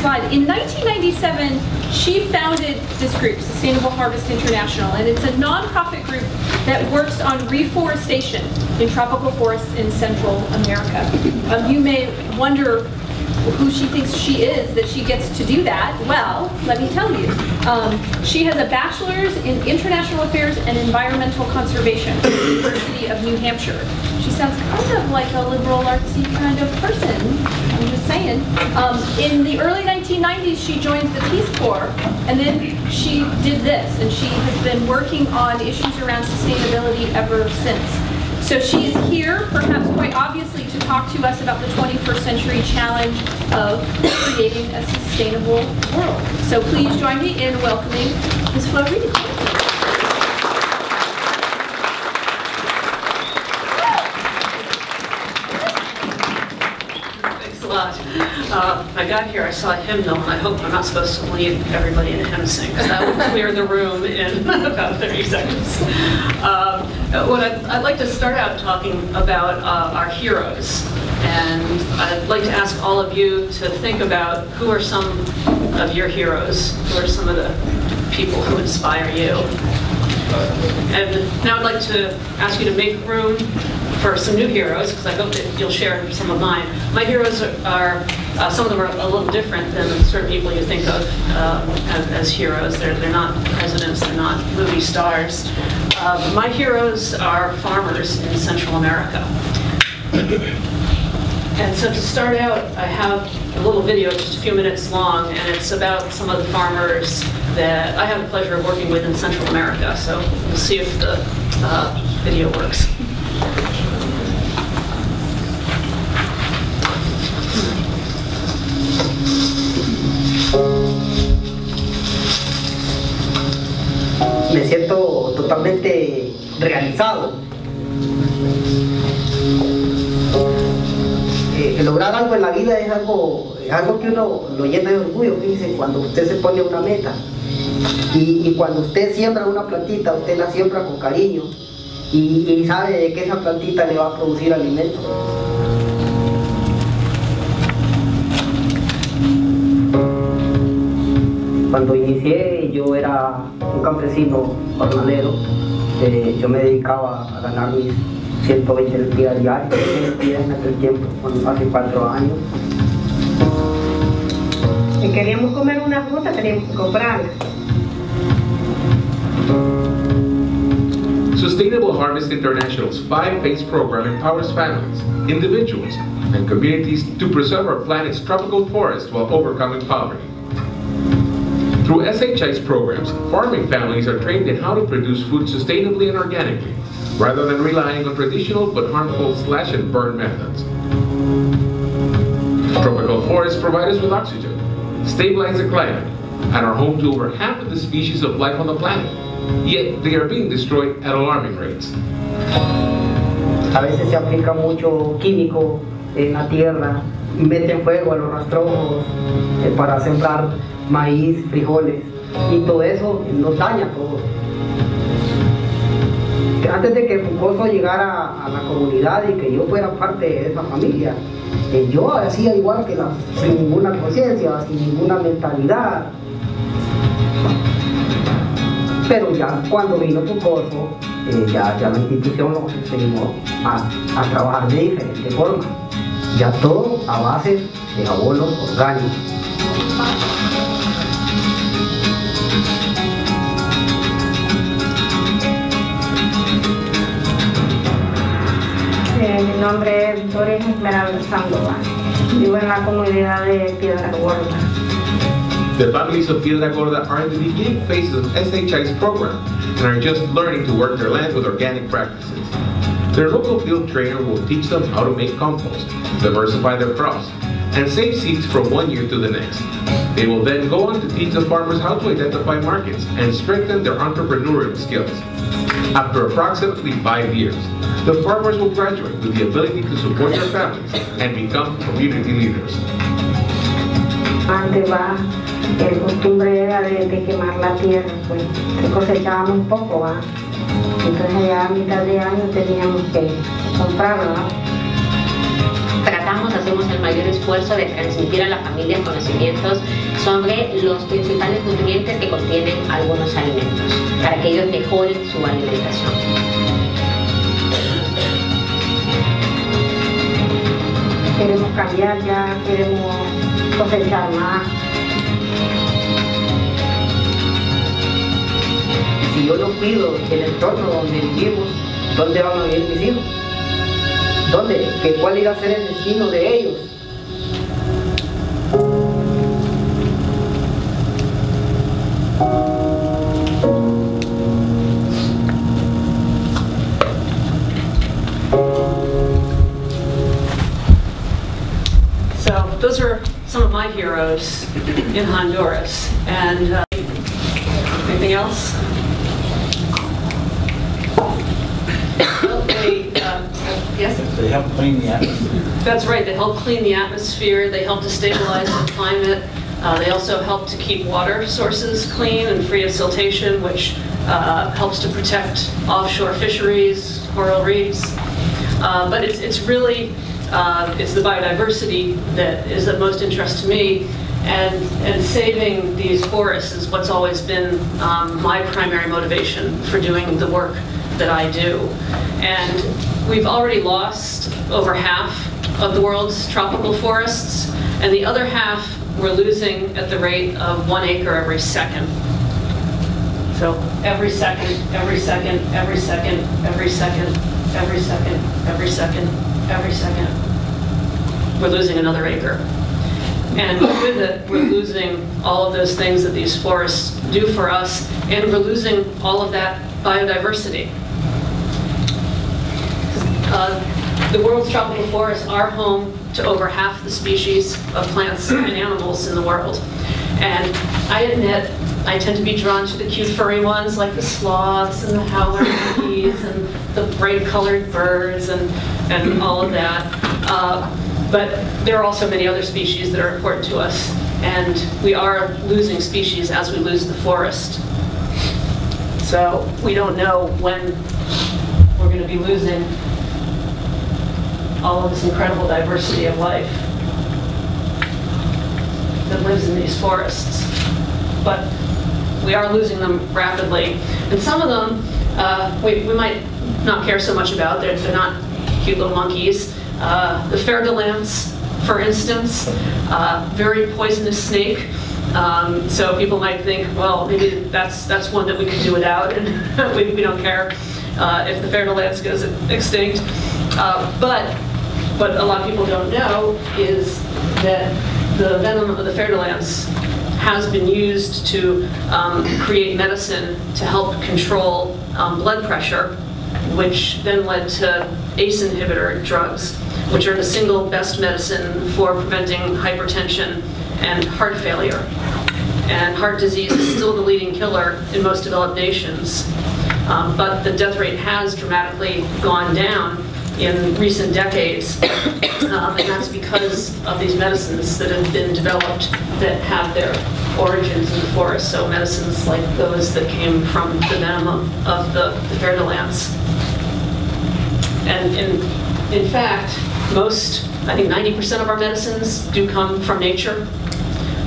slide. In 1997, she founded this group, Sustainable Harvest International, and it's a nonprofit group that works on reforestation in tropical forests in Central America. Um, you may wonder who she thinks she is that she gets to do that. Well, let me tell you. Um, she has a bachelor's in international affairs and environmental conservation from the University of New Hampshire. She sounds kind of like a liberal artsy kind of person. I'm just saying. Um, in the early 1990s, she joined the Peace Corps, and then she did this, and she has been working on issues around sustainability ever since. So she is here, perhaps quite talk to us about the 21st century challenge of creating a sustainable world. So please join me in welcoming Ms. Flo a lot. Uh, I got here, I saw a hymnal, and I hope I'm not supposed to lead everybody in a hymn sing, because that would clear the room in about 30 seconds. Um, what I'd, I'd like to start out talking about uh, our heroes. And I'd like to ask all of you to think about who are some of your heroes, who are some of the people who inspire you. And now I'd like to ask you to make room for some new heroes, because I hope that you'll share some of mine. My heroes are, uh, some of them are a little different than certain people you think of uh, as, as, heroes. They're, they're not presidents, they're not movie stars. Uh, my heroes are farmers in Central America. And so to start out, I have a little video, just a few minutes long, and it's about some of the farmers that I have the pleasure of working with in Central America. So we'll see if the uh, video works. Me siento totalmente realizado. Eh, lograr algo en la vida es algo, algo que uno lo llena de orgullo, fíjense, cuando usted se pone una meta y, cuando usted siembra una plantita, usted la siembra con cariño y, y sabe que esa plantita le va a producir alimento. Cuando inicié yo era un campesino jornalero, eh, yo me dedicaba a ganar mis 120 lempiras diarias, 100 lempiras en aquel tiempo, hace cuatro años. Si queríamos comer una fruta, teníamos que comprarla. Sustainable Harvest International's five-phase program empowers families, individuals, and communities to preserve our planet's tropical forests while overcoming poverty. Through SHI's programs, farming families are trained in how to produce food sustainably and organically, rather than relying on traditional but harmful slash and burn methods. Tropical forests provide us with oxygen, stabilize the climate, and are home to over half of the species of life on the planet. Yet they are being destroyed at alarming rates. A veces se aplica mucho químico en la tierra, meten fuego a los rastrojos eh, para sembrar maíz, frijoles, y todo eso nos daña a todos. Antes de que Fucoso llegara a la comunidad y que yo fuera parte de esa familia, eh, yo hacía igual que las, sin ninguna conciencia, sin ninguna mentalidad. Pero ya cuando vino Fucoso, eh, ya, ya la institución nos enseñó a, a trabajar de diferente forma. Ya todo a base de abonos orgánicos. Eh, mi nombre es Doris Esmeralda Sandoval. Vivo en la comunidad de Piedra Gorda. The families of Piedra Gorda are in the beginning phases of SHI's program and are just learning to work their lands with organic practices. Their local field trainer will teach them how to make compost, diversify their crops, and save seeds from one year to the next. They will then go on to teach the farmers how to identify markets and strengthen their entrepreneurial skills. After approximately five years, the farmers will graduate with the ability to support their families and become community leaders. Antes va, el costumbre era de, de quemar la tierra, pues se cosechaba muy poco, ¿va? Entonces ya a mitad de año teníamos que comprarla, ¿va? tratamos, hacemos el mayor esfuerzo de transmitir a la familia conocimientos sobre los principales nutrientes que contienen algunos alimentos, para que ellos mejoren su alimentación. Queremos cambiar ya, queremos cosechar más. Si yo no cuido el entorno donde vivimos, ¿dónde van a vivir mis hijos? ¿Dónde? ¿Qué, ¿Cuál irá a ser el destino de ellos? So those are some of my heroes in Honduras. And uh, anything else? Well, they, uh, Yes? They help clean the atmosphere. That's right, they help clean the atmosphere, they help to stabilize the climate, uh, they also help to keep water sources clean and free of siltation, which uh, helps to protect offshore fisheries, coral reefs. Uh, But it's, it's really, uh, it's the biodiversity that is of most interest to me, and, and saving these forests is what's always been um, my primary motivation for doing the work that I do. And we've already lost over half of the world's tropical forests, and the other half we're losing at the rate of one acre every second. So every second, every second, every second, every second, every second, every second, every second, we're losing another acre. And with it, we're losing all of those things that these forests do for us, and we're losing all of that biodiversity. Uh, The world's tropical forests are home to over half the species of plants and animals in the world. And I admit, I tend to be drawn to the cute furry ones like the sloths and the howler monkeys and the bright colored birds and, and all of that. Uh, But there are also many other species that are important to us. And we are losing species as we lose the forest. So we don't know when we're going to be losing all of this incredible diversity of life that lives in these forests. But we are losing them rapidly. And some of them, uh, we, we might not care so much about. They're, they're not cute little monkeys. Uh, the fer-de-lance, for instance, uh, very poisonous snake. Um, so people might think, well, maybe that's, that's one that we could do without, and we, we don't care uh, if the fer-de-lance goes extinct. Uh, but what a lot of people don't know is that the venom of the fer-de-lance has been used to um, create medicine to help control um, blood pressure, which then led to ACE inhibitor drugs, which are the single best medicine for preventing hypertension and heart failure. And heart disease is still the leading killer in most developed nations. Um, But the death rate has dramatically gone down in recent decades. Um, And that's because of these medicines that have been developed that have their origins in the forest. So medicines like those that came from the venom of- of the the fer-de-lance. And in, in fact, most, I think 90% of our medicines do come from nature.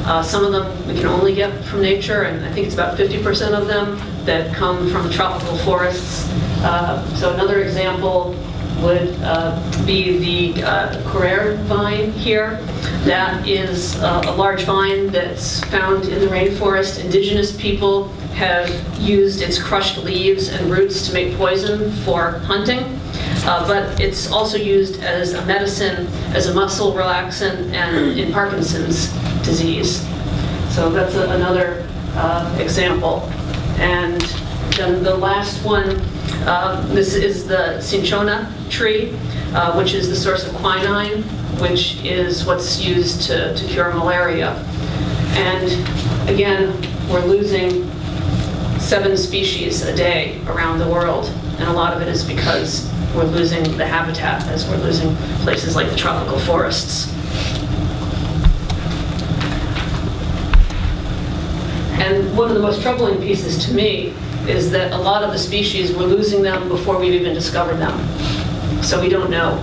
Uh, Some of them we can only get from nature, and I think it's about 50% of them that come from tropical forests. Uh, So another example would uh, be the uh, vine here. That is uh, a large vine that's found in the rainforest. Indigenous people have used its crushed leaves and roots to make poison for hunting. Uh, But it's also used as a medicine, as a muscle relaxant, and in Parkinson's disease. So that's a- another uh, example. And then the last one, uh, this is the cinchona tree, uh, which is the source of quinine, which is what's used to to cure malaria. And again, we're losing seven species a day around the world, and a lot of it is because we're losing the habitat as we're losing places like the tropical forests. And one of the most troubling pieces to me is that a lot of the species, we're losing them before we've even discovered them. So we don't know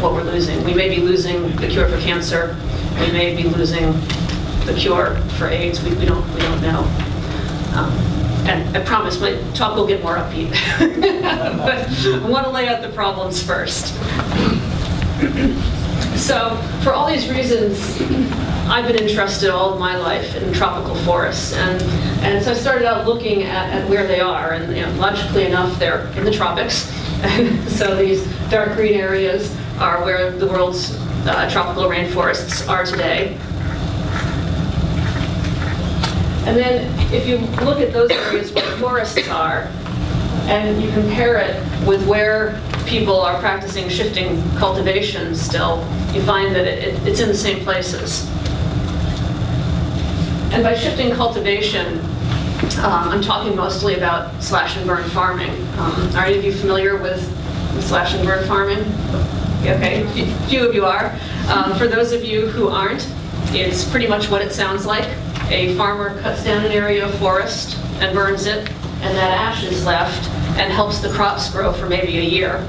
what we're losing. We may be losing the cure for cancer, we may be losing the cure for AIDS, we, we don't, we don't know. Um, And I promise, my talk will get more upbeat. But I want to lay out the problems first. So, for all these reasons, I've been interested all of my life in tropical forests, and and so I started out looking at, at where they are, and you know, logically enough, they're in the tropics. And so these dark green areas are where the world's uh, tropical rainforests are today. And then if you look at those areas where forests are, and you compare it with where people are practicing shifting cultivation still, you find that it, it- it's in the same places. And by shifting cultivation, um, I'm talking mostly about slash and burn farming. Um, Are any of you familiar with slash and burn farming? Okay, few- few of you are. Um, For those of you who aren't, it's pretty much what it sounds like. A farmer cuts down an area of forest and burns it, and that ash is left and helps the crops grow for maybe a year.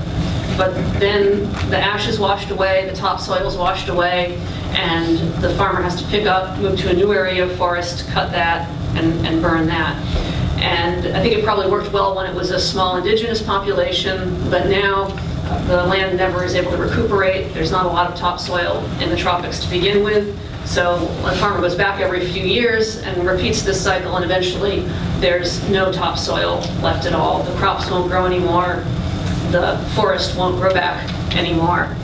But then the ash is washed away, the topsoil is washed away, and the farmer has to pick up, move to a new area of forest, cut that, and, and burn that. And I think it probably worked well when it was a small indigenous population, but now uh, the land never is able to recuperate. There's not a lot of topsoil in the tropics to begin with. So a farmer goes back every few years and repeats this cycle, and eventually there's no topsoil left at all. The crops won't grow anymore. The forest won't grow back anymore.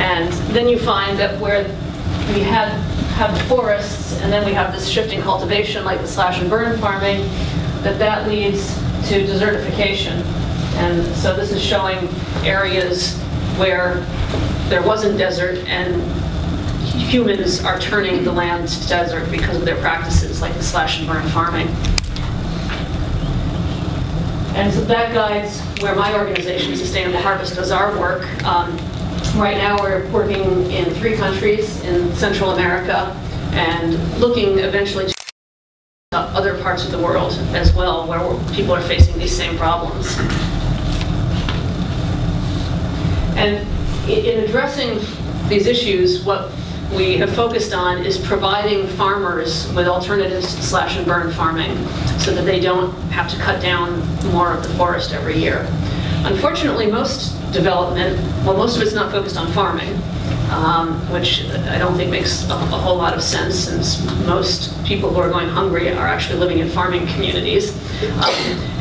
And then you find that where we had, have forests, and then we have this shifting cultivation like the slash and burn farming, that that leads to desertification. And so this is showing areas where there wasn't desert and humans are turning the land to desert because of their practices like the slash and burn farming. And so that guides where my organization, Sustainable Harvest, does our work. Um, Right now, we're working in three countries in Central America and looking eventually to other parts of the world as well, where people are facing these same problems. And in addressing these issues, what we have focused on is providing farmers with alternatives to slash and burn farming so that they don't have to cut down more of the forest every year. Unfortunately, most development, well, most of it's not focused on farming, um, which I don't think makes a a whole lot of sense since most people who are going hungry are actually living in farming communities. Um,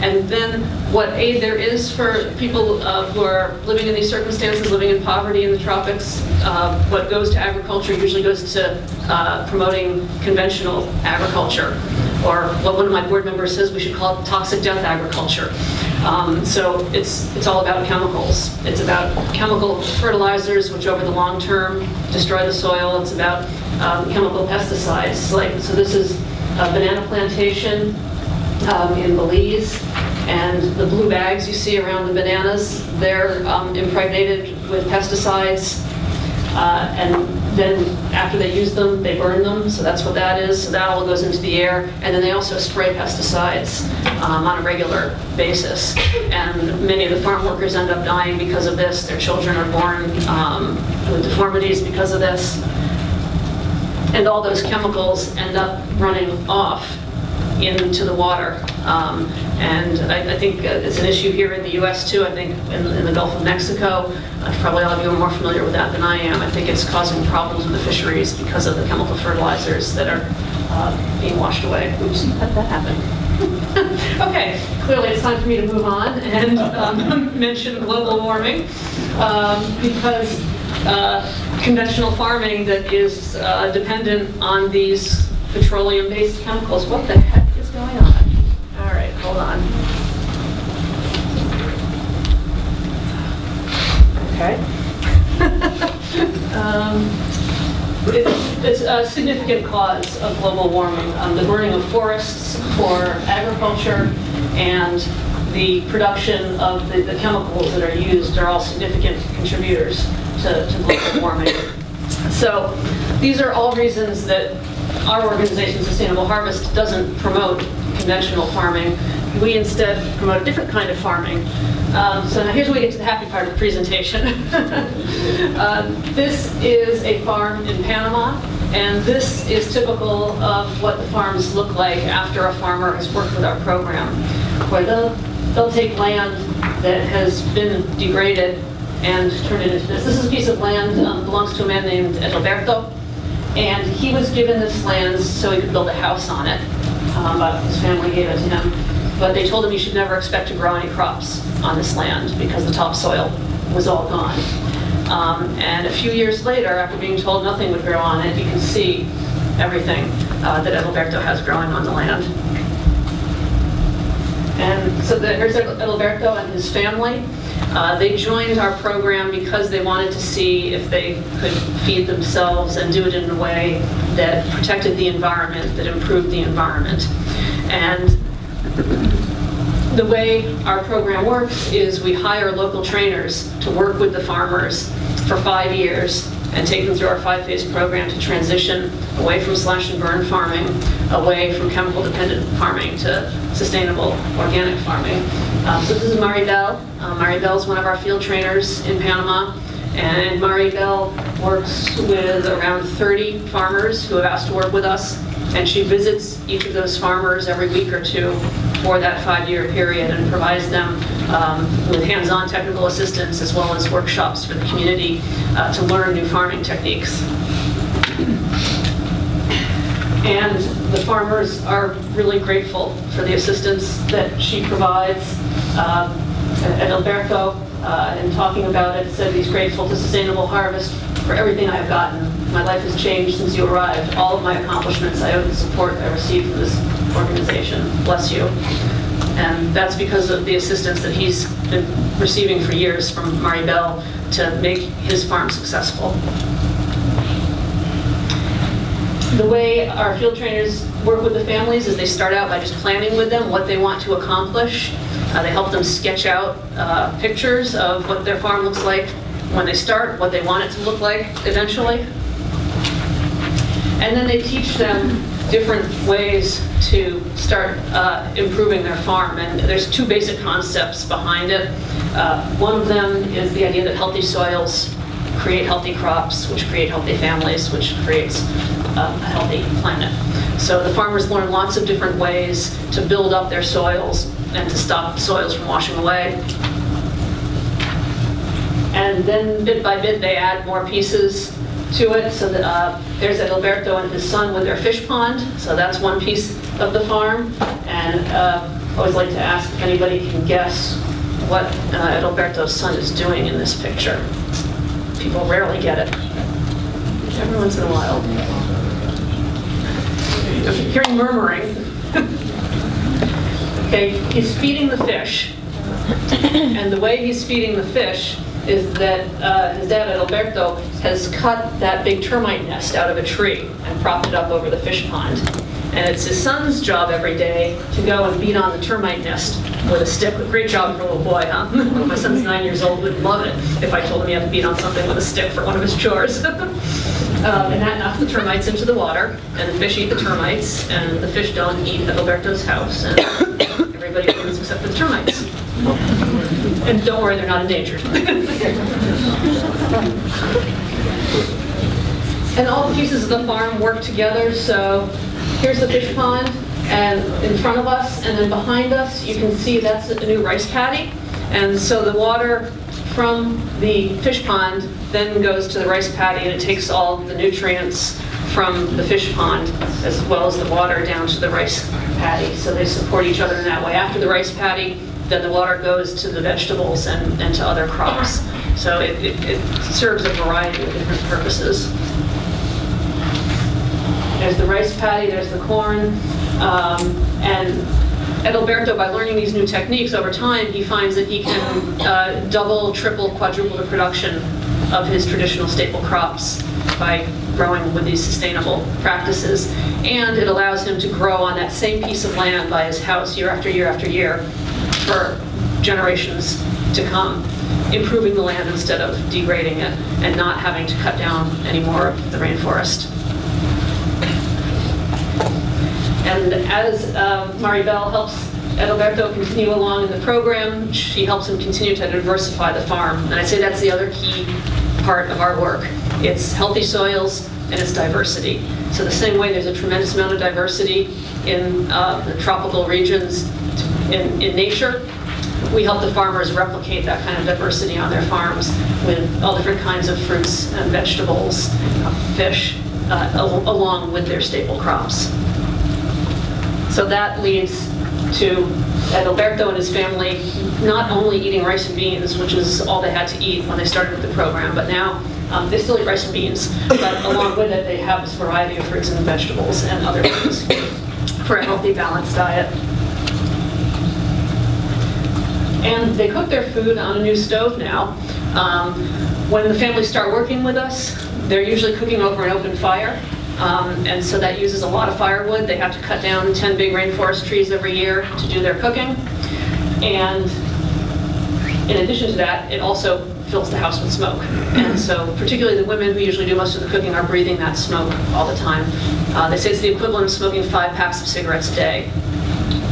And then what aid there is for people uh, who are living in these circumstances, living in poverty in the tropics, uh, what goes to agriculture usually goes to uh, promoting conventional agriculture, or what one of my board members says we should call it toxic death agriculture. Um, So it's, it's all about chemicals. It's about chemical fertilizers, which over the long term destroy the soil. It's about um, chemical pesticides. Like, so this is a banana plantation um, in Belize, and the blue bags you see around the bananas, they're um, impregnated with pesticides. Uh, And then after they use them, they burn them, so that's what that is. So that all goes into the air. And then they also spray pesticides um, on a regular basis. And many of the farm workers end up dying because of this. Their children are born um, with deformities because of this. And all those chemicals end up running off into the water. Um, And I I think uh, it's an issue here in the US too, I think in in the Gulf of Mexico. Probably all of you are more familiar with that than I am. I think it's causing problems with the fisheries because of the chemical fertilizers that are uh, being washed away. Oops, that happen? Okay, clearly it's time for me to move on and um, mention global warming um, because uh, conventional farming that is uh, dependent on these petroleum-based chemicals, what the heck is going on? All right, hold on. Okay. Um, It's a significant cause of global warming, um, the burning of forests for agriculture and the production of the the chemicals that are used are all significant contributors to to global warming. So these are all reasons that our organization, Sustainable Harvest, doesn't promote conventional farming. We instead promote a different kind of farming. Um, so now here's where we get to the happy part of the presentation. uh, this is a farm in Panama, and this is typical of what the farms look like after a farmer has worked with our program, where they'll, they'll take land that has been degraded and turn it into this. This is a piece of land um, belongs to a man named Edilberto, and he was given this land so he could build a house on it. Um, but his family gave it to him. But they told him he should never expect to grow any crops on this land because the topsoil was all gone. Um, and a few years later, after being told nothing would grow on it, you can see everything uh, that Edilberto has growing on the land. And so the, here's and his family. Uh, they joined our program because they wanted to see if they could feed themselves and do it in a way that protected the environment, that improved the environment. And the way our program works is we hire local trainers to work with the farmers for five years and take them through our five-phase program to transition away from slash and burn farming, away from chemical-dependent farming to sustainable organic farming. Um, so this is Maribel. Uh, Maribel is one of our field trainers in Panama. And Maribel works with around 30 farmers who have asked to work with us. And she visits each of those farmers every week or two for that five-year period and provides them um, with hands-on technical assistance as well as workshops for the community uh, to learn new farming techniques. And the farmers are really grateful for the assistance that she provides. Um, and Alberto, uh, in talking about it, said he's grateful to Sustainable Harvest for everything I've gotten. My life has changed since you arrived. All of my accomplishments, I owe the support I received from this organization. Bless you. And that's because of the assistance that he's been receiving for years from Maribel to make his farm successful. The way our field trainers work with the families is they start out by just planning with them what they want to accomplish. Uh, they help them sketch out uh, pictures of what their farm looks like when they start, what they want it to look like eventually. And then they teach them different ways to start uh, improving their farm. And there's two basic concepts behind it. Uh, one of them is the idea that healthy soils create healthy crops, which create healthy families, which creates uh, a healthy planet. So the farmers learn lots of different ways to build up their soils and to stop soils from washing away. And then bit by bit, they add more pieces to it. So that, uh, there's Alberto and his son with their fish pond. So that's one piece of the farm. And uh, I always like to ask if anybody can guess what uh, Alberto's son is doing in this picture. People rarely get it. Every once in a while. Hearing murmuring. okay, he's feeding the fish. And the way he's feeding the fish is that uh, his dad, Alberto, has cut that big termite nest out of a tree and propped it up over the fish pond. And it's his son's job every day to go and beat on the termite nest with a stick. Great job for a little boy, huh? My son's nine years old, would love it if I told him he had to beat on something with a stick for one of his chores. um, and that knocks the termites into the water, and the fish eat the termites, and the fish don't eat at Alberto's house, and everybody except for the termites. And don't worry, they're not endangered. and all the pieces of the farm work together, so here's the fish pond, and in front of us, and then behind us, you can see that's a new rice paddy. And so the water from the fish pond then goes to the rice paddy, and it takes all the nutrients from the fish pond as well as the water down to the rice paddy. So they support each other in that way. After the rice paddy, then the water goes to the vegetables and, and to other crops. So it, it, it serves a variety of different purposes. There's the rice paddy, there's the corn, um, and Edilberto, by learning these new techniques over time, he finds that he can uh, double, triple, quadruple the production of his traditional staple crops by growing with these sustainable practices. And it allows him to grow on that same piece of land by his house year after year after year for generations to come, improving the land instead of degrading it and not having to cut down any more of the rainforest. And as um, Maribel helps Adalberto continue along in the program. She helps him continue to diversify the farm. And I'd say that's the other key part of our work. It's healthy soils and it's diversity. So the same way there's a tremendous amount of diversity in uh, the tropical regions in, in nature, we help the farmers replicate that kind of diversity on their farms with all different kinds of fruits and vegetables, fish, uh, al along with their staple crops. So that leads to Adalberto and his family not only eating rice and beans, which is all they had to eat when they started with the program, but now um, they still eat rice and beans, but along with it they have this variety of fruits and vegetables and other things for a healthy, balanced diet. And they cook their food on a new stove now. Um, when the families start working with us, they're usually cooking over an open fire. Um, and so that uses a lot of firewood. They have to cut down 10 big rainforest trees every year to do their cooking. And in addition to that, it also fills the house with smoke. And so particularly the women who usually do most of the cooking are breathing that smoke all the time. Uh, they say it's the equivalent of smoking five packs of cigarettes a day.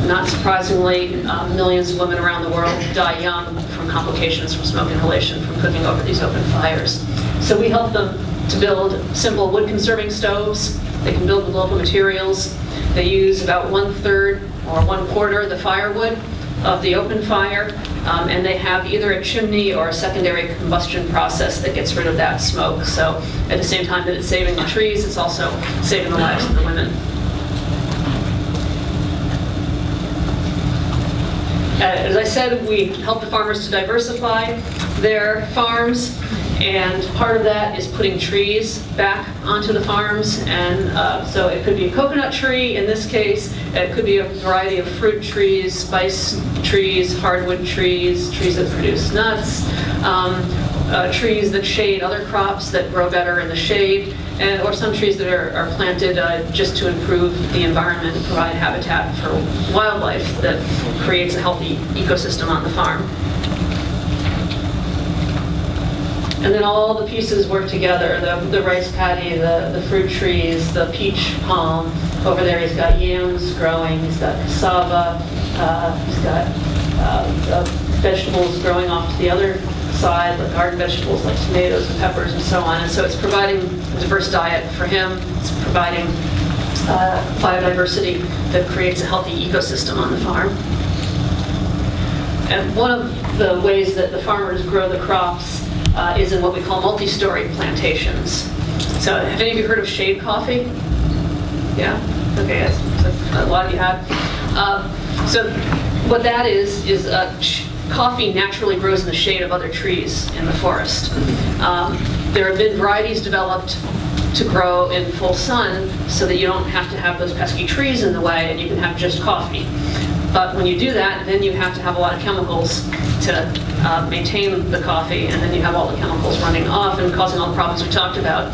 Not surprisingly, uh, millions of women around the world die young from complications from smoke inhalation from cooking over these open fires. So we help them to build simple wood conserving stoves. They can build with local materials. They use about one third or one quarter of the firewood of the open fire, um, and they have either a chimney or a secondary combustion process that gets rid of that smoke. So at the same time that it's saving the trees, it's also saving the lives of the women. Uh, as I said, we help the farmers to diversify their farms. And part of that is putting trees back onto the farms. And uh, so it could be a coconut tree in this case. It could be a variety of fruit trees, spice trees, hardwood trees, trees that produce nuts, um, uh, trees that shade other crops that grow better in the shade, and, or some trees that are, are planted uh, just to improve the environment and provide habitat for wildlife that creates a healthy ecosystem on the farm. And then all the pieces work together, the, the rice paddy, the, the fruit trees, the peach palm. Over there he's got yams growing, he's got cassava, uh, he's got uh, vegetables growing off to the other side, like garden vegetables like tomatoes and peppers and so on. And so it's providing a diverse diet for him. It's providing uh, biodiversity that creates a healthy ecosystem on the farm. And one of the ways that the farmers grow the crops uh, is in what we call multi-story plantations. So have any of you heard of shade coffee? Yeah? Okay, a lot of you have. Uh, so what that is, is uh, coffee naturally grows in the shade of other trees in the forest. Um, there have been varieties developed to grow in full sun so that you don't have to have those pesky trees in the way and you can have just coffee. But when you do that, then you have to have a lot of chemicals to uh, maintain the coffee, and then you have all the chemicals running off and causing all the problems we talked about.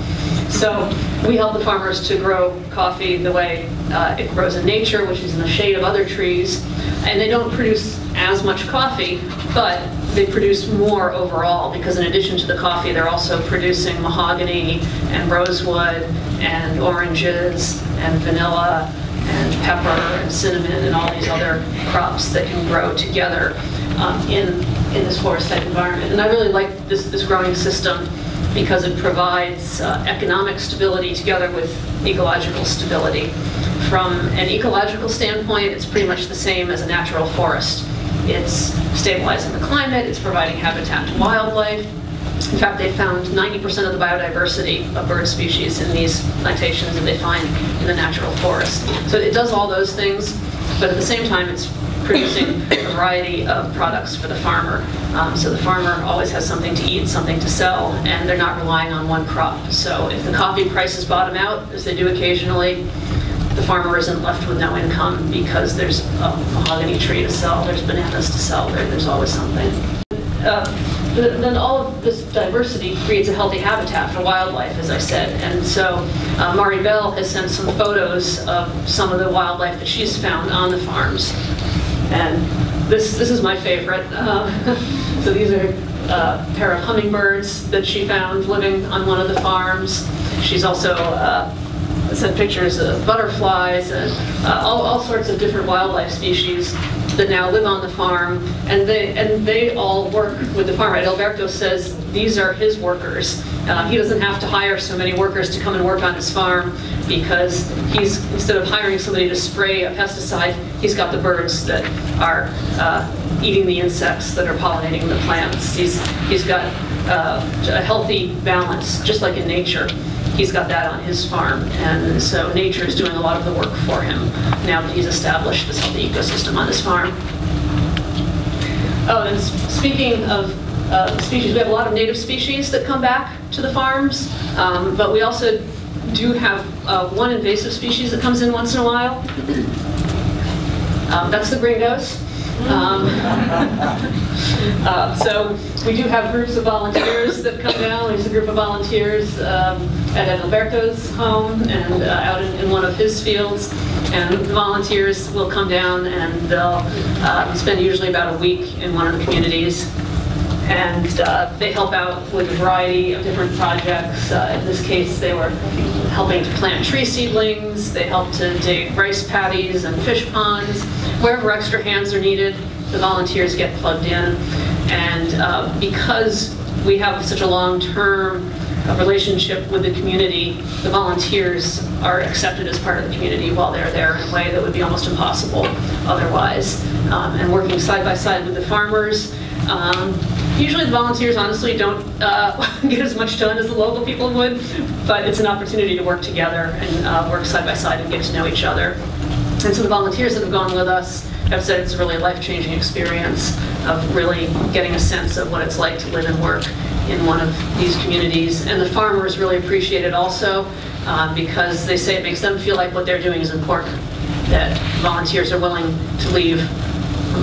So we help the farmers to grow coffee the way uh, it grows in nature, which is in the shade of other trees. And they don't produce as much coffee, but they produce more overall because in addition to the coffee, they're also producing mahogany and rosewood and oranges and vanilla pepper and cinnamon and all these other crops that can grow together um, in, in this forest type environment. And I really like this, this growing system because it provides uh, economic stability together with ecological stability. From an ecological standpoint, it's pretty much the same as a natural forest. It's stabilizing the climate, it's providing habitat to wildlife, in fact, they found 90% of the biodiversity of bird species in these plantations that they find in the natural forest. So it does all those things, but at the same time, it's producing a variety of products for the farmer. Um, so the farmer always has something to eat, something to sell, and they're not relying on one crop. So if the coffee prices bottom out, as they do occasionally, the farmer isn't left with no income because there's a mahogany tree to sell, there's bananas to sell, there, there's always something. Uh, then all of this diversity creates a healthy habitat for wildlife, as I said. And so uh, Maribel has sent some photos of some of the wildlife that she's found on the farms. And this, this is my favorite. Uh, so these are uh, a pair of hummingbirds that she found living on one of the farms. She's also uh, sent pictures of butterflies and uh, all, all sorts of different wildlife species that now live on the farm, and they and they all work with the farm. Alberto says these are his workers. Uh, he doesn't have to hire so many workers to come and work on his farm because he's instead of hiring somebody to spray a pesticide, he's got the birds that are uh, eating the insects that are pollinating the plants. He's he's got uh, a healthy balance, just like in nature he's got that on his farm. And so nature is doing a lot of the work for him now that he's established this healthy ecosystem on his farm. Oh, and speaking of uh, species, we have a lot of native species that come back to the farms, um, but we also do have uh, one invasive species that comes in once in a while. Um, that's the gringos. Um, uh, so we do have groups of volunteers that come down. There's a group of volunteers um, at Alberto's home and uh, out in, in, one of his fields. And the volunteers will come down and they'll uh, spend usually about a week in one of the communities and uh, they help out with a variety of different projects. Uh, in this case, they were helping to plant tree seedlings, they helped to dig rice paddies and fish ponds. Wherever extra hands are needed, the volunteers get plugged in. And uh, because we have such a long-term relationship with the community, the volunteers are accepted as part of the community while they're there in a way that would be almost impossible otherwise. Um, and working side by side with the farmers, um, Usually the volunteers honestly don't uh, get as much done as the local people would, but it's an opportunity to work together and uh, work side by side and get to know each other. And so the volunteers that have gone with us have said it's a really a life-changing experience of really getting a sense of what it's like to live and work in one of these communities. And the farmers really appreciate it also uh, because they say it makes them feel like what they're doing is important, that volunteers are willing to leave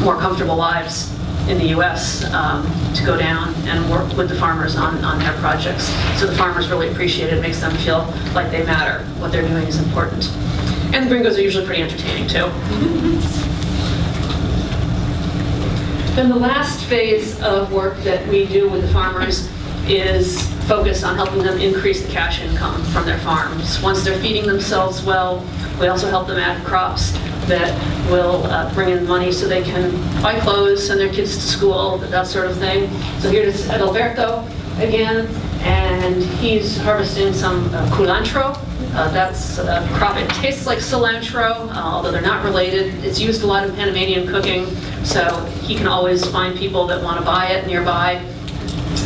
more comfortable lives in the U.S. Um, to go down and work with the farmers on, on their projects. So the farmers really appreciate it. It makes them feel like they matter. What they're doing is important. And the gringos are usually pretty entertaining too. then the last phase of work that we do with the farmers is focused on helping them increase the cash income from their farms. Once they're feeding themselves well, we also help them add crops that will uh, bring in money so they can buy clothes, send their kids to school, that sort of thing. So here's Adalberto again, and he's harvesting some uh, culantro. Uh, that's a crop, it tastes like cilantro, uh, although they're not related. It's used a lot in Panamanian cooking, so he can always find people that want to buy it nearby.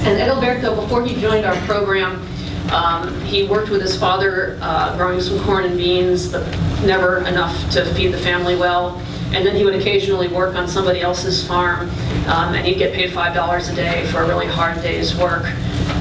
And Adalberto, before he joined our program, um, he worked with his father uh, growing some corn and beans, but never enough to feed the family well. And then he would occasionally work on somebody else's farm, um, and he'd get paid $5 a day for a really hard day's work.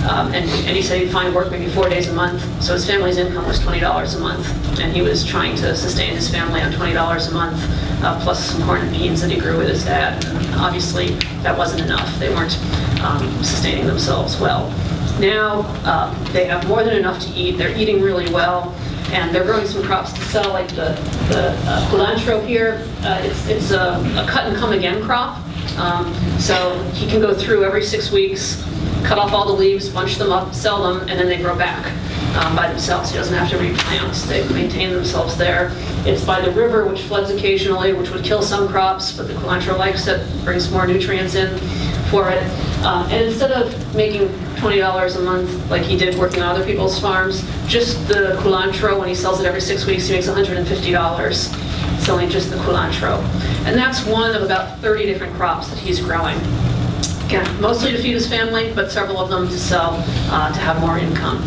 Um, and, and, he said he'd find work maybe four days a month. So his family's income was $20 a month. And he was trying to sustain his family on $20 a month, uh, plus some corn and beans that he grew with his dad. And obviously, that wasn't enough. They weren't um, sustaining themselves well. Now um, they have more than enough to eat. They're eating really well. And they're growing some crops to sell, like the, the uh, cilantro here. Uh, it's it's a, a, cut and come again crop. Um, so he can go through every six weeks, cut off all the leaves, bunch them up, sell them, and then they grow back um, by themselves. He doesn't have to replant. They maintain themselves there. It's by the river, which floods occasionally, which would kill some crops, but the cilantro likes it, brings more nutrients in for it. Um, and instead of making $20 a month like he did working on other people's farms, just the culantro, when he sells it every six weeks, he makes $150 selling just the culantro. And that's one of about 30 different crops that he's growing. Again, mostly to feed his family, but several of them to sell uh, to have more income.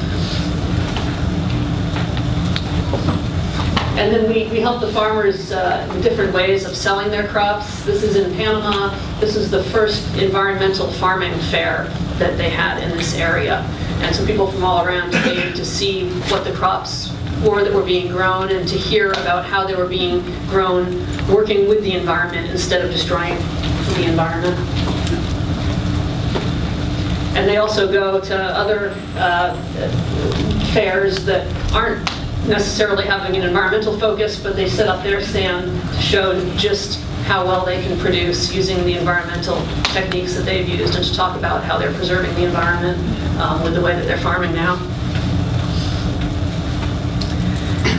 And then we, we help the farmers uh, in different ways of selling their crops. This is in Panama. This is the first environmental farming fair that they had in this area. And so people from all around came to see what the crops were that were being grown and to hear about how they were being grown working with the environment instead of destroying the environment. And they also go to other uh, fairs that aren't necessarily having an environmental focus, but they set up their stand to show just how well they can produce using the environmental techniques that they've used and to talk about how they're preserving the environment um, with the way that they're farming now.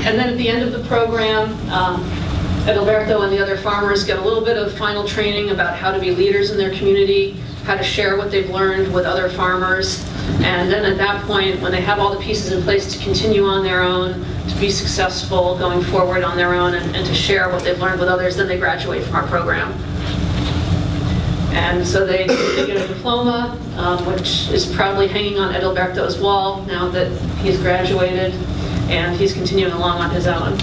And then at the end of the program, um, and the other farmers get a little bit of final training about how to be leaders in their community, how to share what they've learned with other farmers. And then at that point, when they have all the pieces in place to continue on their own, be successful going forward on their own, and, and to share what they've learned with others, then they graduate from our program. And so they, they get a diploma, um, which is proudly hanging on Adalberto's wall now that he's graduated, and he's continuing along on his own.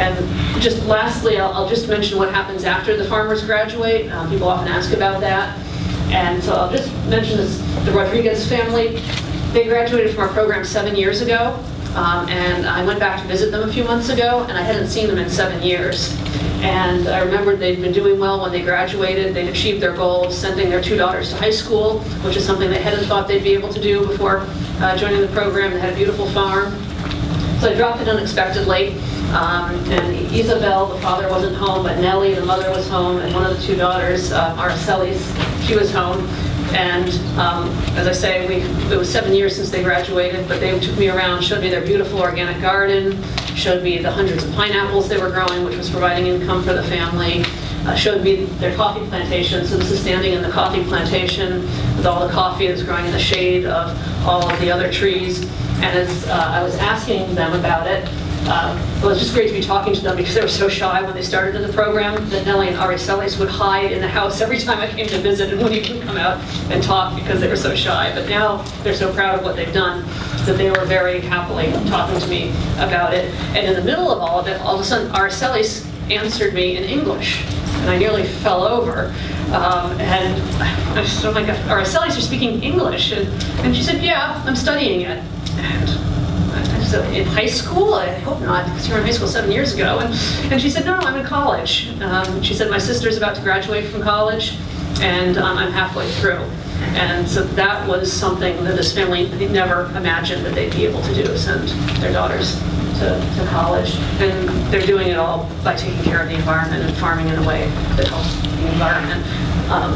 And just lastly, I'll, I'll just mention what happens after the farmers graduate. Uh, people often ask about that. And so I'll just mention this, the Rodriguez family. They graduated from our program seven years ago. Um, and I went back to visit them a few months ago, and I hadn't seen them in seven years. And I remembered they'd been doing well when they graduated. They'd achieved their goal of sending their two daughters to high school, which is something they hadn't thought they'd be able to do before uh, joining the program. They had a beautiful farm. So I dropped in unexpectedly. Um, and Isabel, the father wasn't home, but Nellie, the mother, was home, and one of the two daughters, uh, she was home. And um, as I say, we, it was seven years since they graduated, but they took me around, showed me their beautiful organic garden, showed me the hundreds of pineapples they were growing, which was providing income for the family, uh, showed me their coffee plantation. So this is standing in the coffee plantation with all the coffee that's growing in the shade of all of the other trees. And as uh, I was asking them about it, um, it was just great to be talking to them because they were so shy when they started in the program that Nellie and Aricelis would hide in the house every time I came to visit and wouldn't even come out and talk because they were so shy. But now they're so proud of what they've done that they were very happily talking to me about it. And in the middle of all of it, all of a sudden Aricelis answered me in English. And I nearly fell over. Um, and I said, oh my God, Aricelis, you're speaking English. And, and she said, yeah, I'm studying it. And so in high school? I hope not, because you were in high school seven years ago. And, and she said, no, I'm in college. Um, she said, my sister's about to graduate from college, and um, I'm halfway through. And so that was something that this family never imagined that they'd be able to do, send their daughters to, to college. And they're doing it all by taking care of the environment and farming in a way that helps the environment. Um,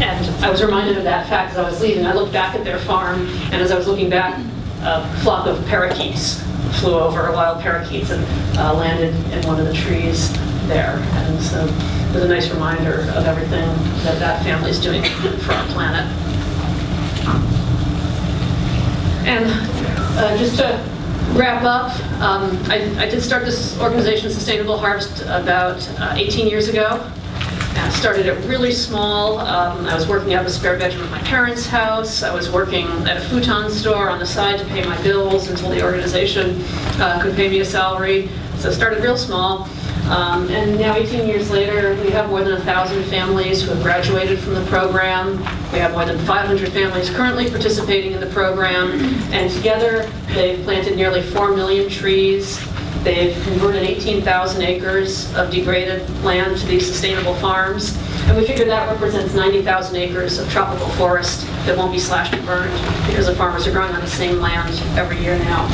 and I was reminded of that fact as I was leaving. I looked back at their farm, and as I was looking back, a flock of parakeets flew over, wild parakeets, and uh, landed in one of the trees there. And so it was a nice reminder of everything that that family is doing for our planet. And uh, just to wrap up, um, I, I, did start this organization, Sustainable Harvest, about uh, 18 years ago. I started it really small. Um, I was working out of a spare bedroom at my parents' house. I was working at a futon store on the side to pay my bills until the organization uh, could pay me a salary. So I started real small. Um, and now 18 years later, we have more than 1,000 families who have graduated from the program. We have more than 500 families currently participating in the program. And together, they've planted nearly 4 million trees. They've converted 18,000 acres of degraded land to these sustainable farms. And we figure that represents 90,000 acres of tropical forest that won't be slashed and burned because the farmers are growing on the same land every year now.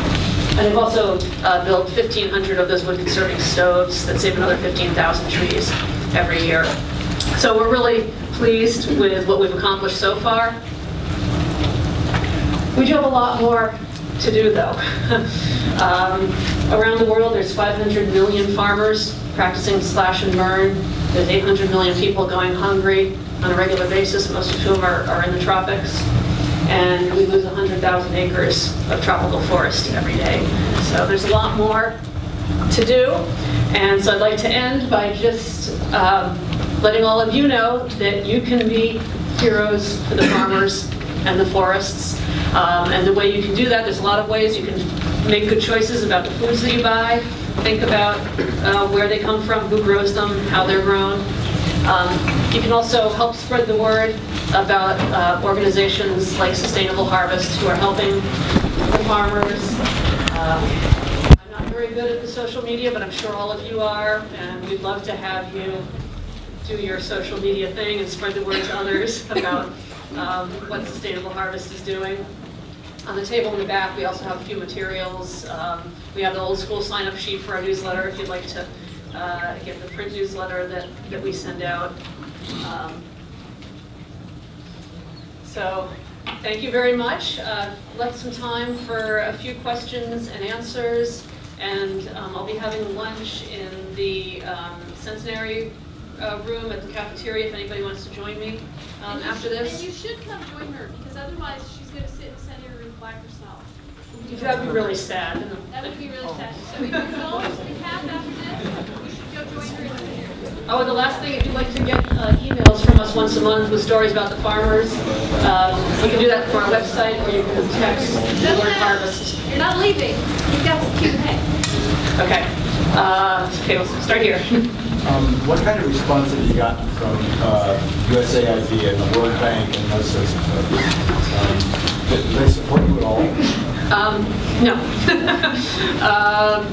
And they've also uh, built 1,500 of those wood conserving stoves that save another 15,000 trees every year. So we're really pleased with what we've accomplished so far. We do have a lot more to do though. um, around the world there's 500 million farmers practicing slash and burn. There's 800 million people going hungry on a regular basis, most of whom are, are in the tropics. And we lose 100,000 acres of tropical forest every day. So there's a lot more to do. And so I'd like to end by just um, letting all of you know that you can be heroes for the farmers and the forests. Um, and the way you can do that, there's a lot of ways. You can make good choices about the foods that you buy. Think about uh, where they come from, who grows them, how they're grown. Um, you can also help spread the word about uh, organizations like Sustainable Harvest who are helping the farmers. Uh, I'm not very good at the social media, but I'm sure all of you are, and we'd love to have you do your social media thing and spread the word to others about um, what Sustainable Harvest is doing. On the table in the back, we also have a few materials. Um, we have the old school sign-up sheet for our newsletter if you'd like to uh, get the print newsletter that, that we send out. Um, so thank you very much. Uh, Left some time for a few questions and answers, and um, I'll be having lunch in the um, Centenary uh, room at the cafeteria if anybody wants to join me um, after should- this. And you should come join her, because otherwise she's gonna sit in the center room by herself. That'd be really sad. That would be really sad. So if you're going to the caf after this, you should go join her in the. Oh, and the last thing, if you'd like to get uh, emails from us once a month with stories about the farmers, um, you can do that from our website, or you can text word harvest. You're not leaving, you've got some cute hay. Okay, uh, okay, we'll start here. Um, What kind of response have you gotten from uh, USAID and the World Bank and those sorts of folks? Um, Do they support you at all? Um, no. um,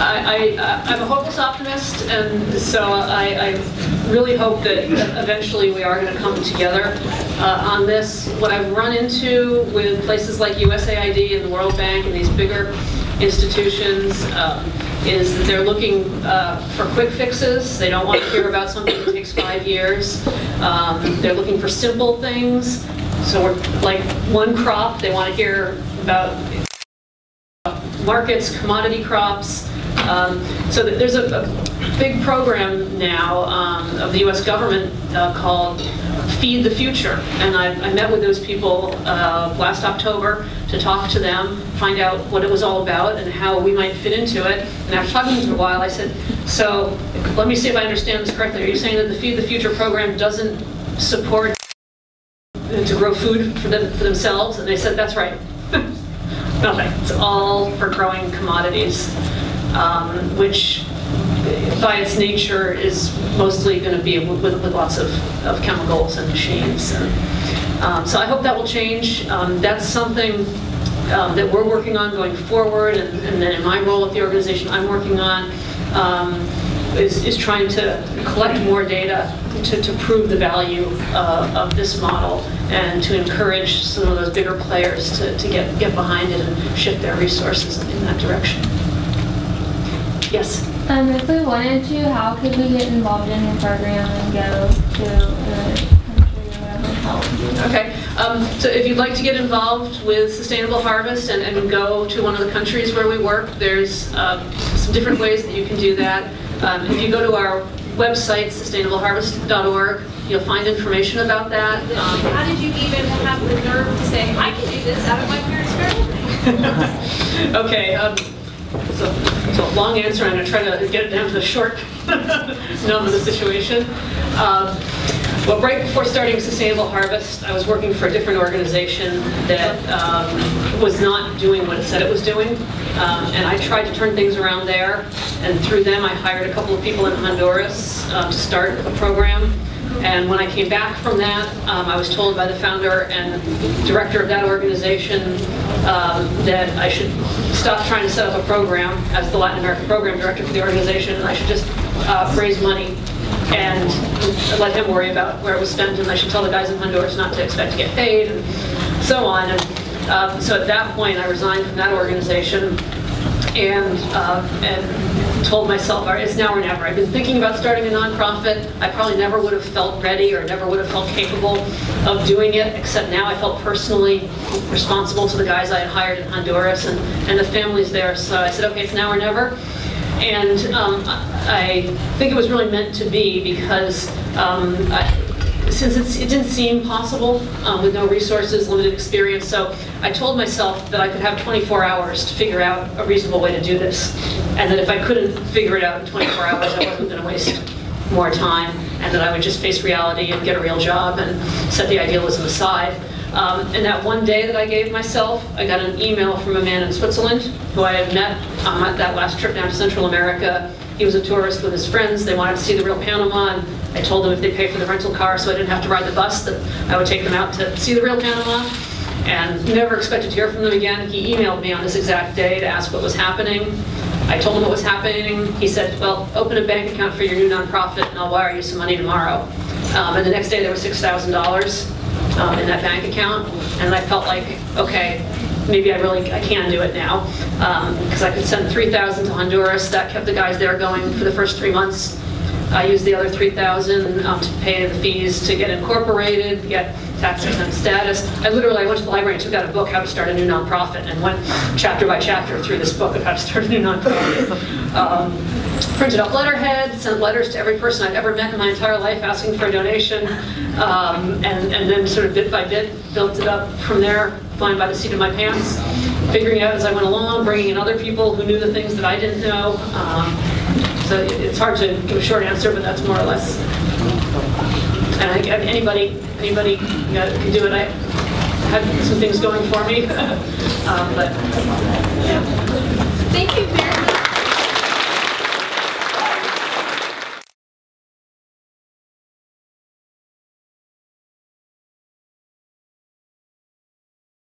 I, I, I'm a hopeless optimist, and so I, I really hope that eventually we are going to come together uh, on this. What I've run into with places like USAID and the World Bank and these bigger institutions um, is that they're looking uh, for quick fixes. They don't want to hear about something that takes five years. Um, they're looking for simple things. So we're like one crop, they want to hear about markets, commodity crops. Um, So there's a a big program now um, of the US government uh, called Feed the Future. And I I met with those people uh, last October to talk to them, find out what it was all about and how we might fit into it. And after talking to them a while, I said, so let me see if I understand this correctly. Are you saying that the Feed the Future program doesn't support to grow food for them, for themselves, and they said, that's right. Nothing, it's all for growing commodities, um, which by its nature is mostly gonna be with, with lots of, of chemicals and machines. And, um, So I hope that will change. Um, That's something um, that we're working on going forward, and and then in my role at the organization, I'm working on, um, is, is trying to collect more data to, to prove the value uh, of this model and to encourage some of those bigger players to, to get, get behind it and shift their resources in that direction. Yes? Um, if we wanted to, how could we get involved in your program and go to a country or whatever help? Okay, um, so if you'd like to get involved with Sustainable Harvest and, and go to one of the countries where we work, there's um, some different ways that you can do that. Um, if you go to our website, sustainableharvest.org, you'll find information about that. Um, How did you even have the nerve to say, I can do this out of my parents' garden? Okay, um, so, so long answer, I'm gonna try to get it down to the short numb of the situation. Um, Well, right before starting Sustainable Harvest, I was working for a different organization that um, was not doing what it said it was doing. Um, And I tried to turn things around there, and through them, I hired a couple of people in Honduras uh, to start a program. And when I came back from that, um, I was told by the founder and director of that organization um, that I should stop trying to set up a program as the Latin American program director for the organization, and I should just uh, raise money and let him worry about where it was spent, and I should tell the guys in Honduras not to expect to get paid, and so on. And um, so at that point, I resigned from that organization and, uh, and told myself, it's now or never. I've been thinking about starting a nonprofit. I probably never would have felt ready or never would have felt capable of doing it, except now I felt personally responsible to the guys I had hired in Honduras and, and the families there. So I said, okay, it's now or never. And um, I think it was really meant to be because um, I, since it didn't seem possible um, with no resources, limited experience, so I told myself that I could have 24 hours to figure out a reasonable way to do this. And that if I couldn't figure it out in 24 hours, I wasn't going to waste more time, and that I would just face reality and get a real job and set the idealism aside. Um, and that one day that I gave myself, I got an email from a man in Switzerland who I had met um, at that last trip down to Central America. He was a tourist with his friends. They wanted to see the real Panama, and I told them if they paid for the rental car so I didn't have to ride the bus, that I would take them out to see the real Panama. And never expected to hear from them again. He emailed me on this exact day to ask what was happening. I told him what was happening. He said, well, open a bank account for your new nonprofit and I'll wire you some money tomorrow. Um, and the next day there was $6,000 um, in that bank account. And I felt like, okay, maybe I really, I can do it now. Because I could send 3,000 to Honduras. That kept the guys there going for the first three months. I used the other 3,000 um, to pay the fees to get incorporated, get tax exempt status. I literally, I went to the library and took out a book, How to Start a New Nonprofit, and went chapter by chapter through this book of how to start a new nonprofit. Um, Printed up letterhead, sent letters to every person I'd ever met in my entire life asking for a donation, um, and, and then sort of bit by bit built it up from there, flying by the seat of my pants, figuring out as I went along, bringing in other people who knew the things that I didn't know. Um, so it's hard to give a short answer, but that's more or less. And I, anybody, anybody can do it. I had some things going for me, um, but yeah.